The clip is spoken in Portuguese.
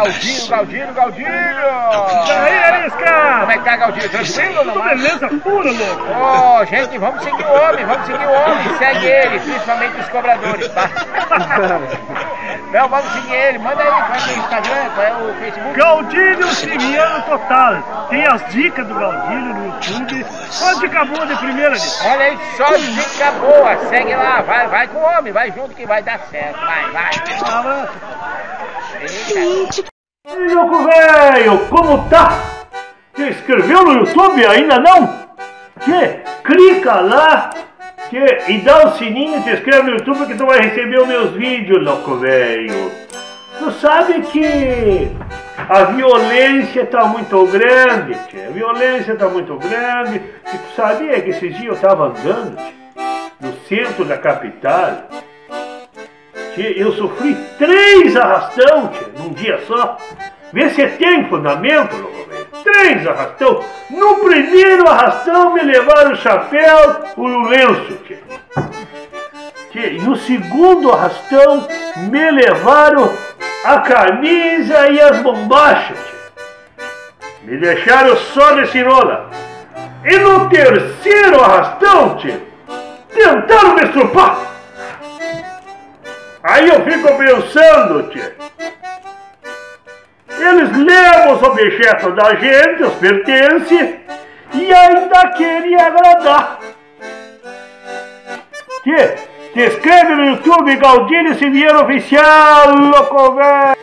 Galdinho, Galdinho, Galdinho! Aí, Arisca? Como é que tá, Galdinho? Tranquilo ou não? Beleza pura, louco. Ô, oh, gente, vamos seguir o homem, vamos seguir o homem. Segue ele, principalmente os cobradores, tá? Não, vamos seguir ele. Manda aí qual é o Instagram, qual é o Facebook. Galdinho Siriano Total. Tem as dicas do Galdinho no YouTube. Só dica boa de primeira, ali. Olha aí, só dica boa. Segue lá, vai, vai com o homem, vai junto que vai dar certo. Vai, vai. Um abraço. Ei, louco velho, como tá? Você inscreveu no YouTube ainda não? Que? Clica lá que, e dá o sininho, te inscreve no YouTube que tu vai receber os meus vídeos, louco velho. Tu sabe que a violência tá muito grande, tia. A violência tá muito grande. E tu sabia que esses dias eu tava andando, tia, no centro da capital. Eu sofri três arrastão, tia, num dia só. Vê se tem fundamento, louco velho. Três arrastão. No primeiro arrastão me levaram o chapéu, o lenço. Tia, e no segundo arrastão me levaram a camisa e as bombachas. Tia. Me deixaram só de cirola. E no terceiro arrastão, tia, tentaram me estrupar. Eu fico pensando, tia. Eles levam os objetos da gente, os pertences, e ainda querem agradar. Que? Se inscreve no YouTube Galdino Siviano Oficial, louco velho!